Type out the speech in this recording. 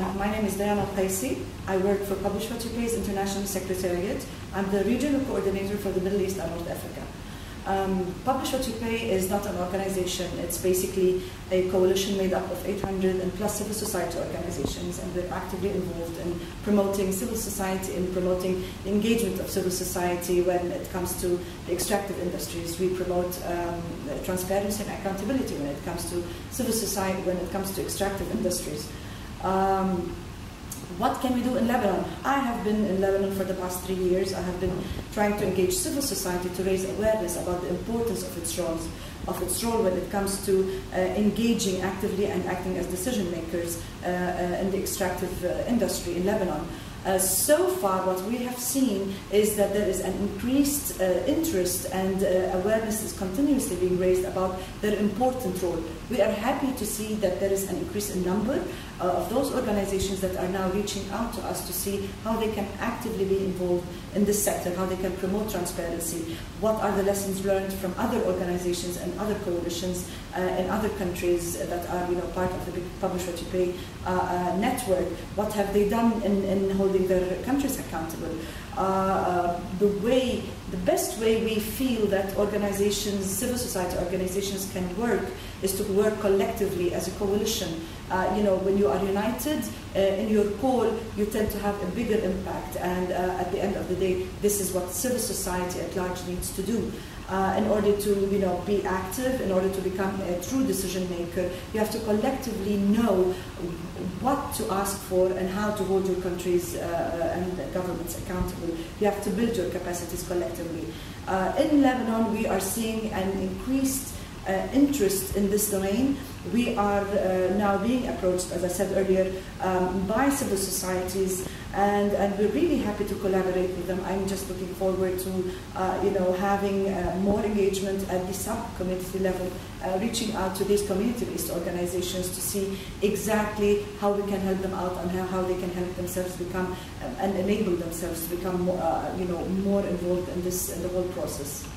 Uh, my name is Diana Kaissy. I work for Publish What You Pay's International Secretariat. I'm the regional coordinator for the Middle East and North Africa. Um, Publish What You Pay is not an organization. It's basically a coalition made up of 800 and plus civil society organizations, and we're actively involved in promoting civil society and promoting engagement of civil society when it comes to the extractive industries. We promote um, transparency and accountability when it comes to civil society, when it comes to extractive industries. Um, what can we do in Lebanon? I have been in Lebanon for the past three years. I have been trying to engage civil society to raise awareness about the importance of its roles, of its role when it comes to uh, engaging actively and acting as decision makers uh, uh, in the extractive uh, industry in Lebanon. Uh, so far, what we have seen is that there is an increased uh, interest and uh, awareness is continuously being raised about their important role. We are happy to see that there is an increase in number uh, of those organizations that are now reaching out to us to see how they can actively be involved in this sector, how they can promote transparency, what are the lessons learned from other organizations and other coalitions uh, in other countries that are you know, part of the big Publish What You Pay uh, network, what have they done in, in holding their countries accountable. Uh, uh, the way, the best way we feel that organizations, civil society organizations can work is to work collectively as a coalition. Uh, you know, when you are united uh, in your call, you tend to have a bigger impact. And uh, at the end of the day, this is what civil society at large needs to do. Uh, in order to you know be active, in order to become a true decision maker, you have to collectively know what to ask for and how to hold your countries uh, and governments accountable. You have to build your capacities collectively. Uh, in Lebanon, we are seeing an increased uh, interest in this domain. We are uh, now being approached, as I said earlier, um, by civil societies, and, and we're really happy to collaborate with them. I'm just looking forward to, uh, you know, having uh, more engagement at the sub-community level, uh, reaching out to these community-based organizations to see exactly how we can help them out and how, how they can help themselves become um, and enable themselves to become more, uh, you know, more involved in this in the whole process.